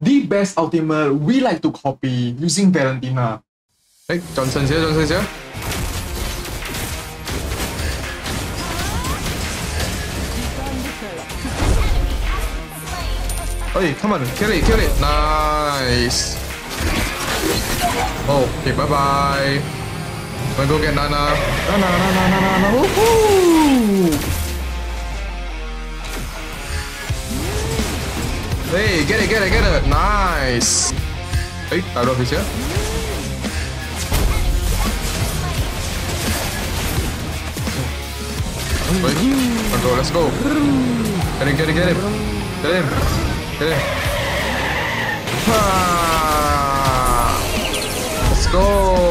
the best ultimate we like to copy using Valentina. Hey, Johnson's here, Johnson's here. Hey, come on, kill it, kill it. Nice. Oh, okay, bye-bye. I'm gonna go get Nana. Nana, Nana, Nana, Nana, woohoo! Hey, get it, get it, get it. Nice. Hey, Tyrop is here. Wait, control, let's go. Get it, get it, get it. Get him. Get him. Ah, let's go.